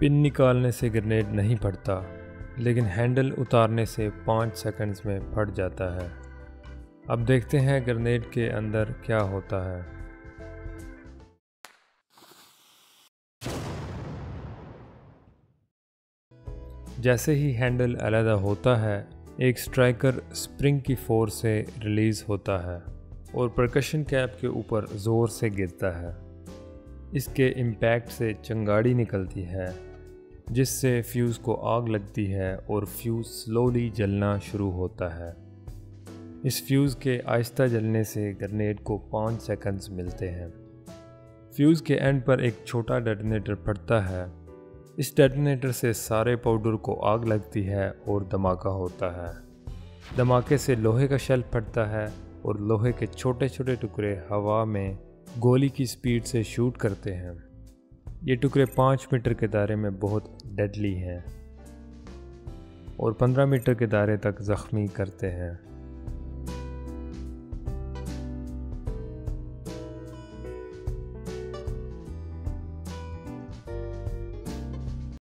Pin निकालने से grenade नहीं फटता, लेकिन हैंडल उतारने से पाँच सेकंड्स में फट जाता है। अब देखते हैं ग्रेनेड के अंदर क्या होता है। जैसे ही हैंडल अलहदा होता है, एक स्ट्राइकर स्प्रिंग की फोर्स से रिलीज़ होता है और प्रकशन कैप के ऊपर ज़ोर से गिरता है। इसके इम्पैक्ट से चंगाड़ी निकलती है। जिससे फ्यूज़ को आग लगती है और फ्यूज़ स्लोली जलना शुरू होता है। इस फ्यूज़ के आहिस्ता जलने से ग्रनेड को पाँच सेकंड्स मिलते हैं। फ्यूज़ के एंड पर एक छोटा डेटोनेटर फटता है। इस डेटोनेटर से सारे पाउडर को आग लगती है और धमाका होता है। धमाके से लोहे का शेल फटता है और लोहे के छोटे छोटे टुकड़े हवा में गोली की स्पीड से शूट करते हैं। ये टुकड़े पाँच मीटर के दायरे में बहुत डेडली हैं और पंद्रह मीटर के दायरे तक ज़ख्मी करते हैं।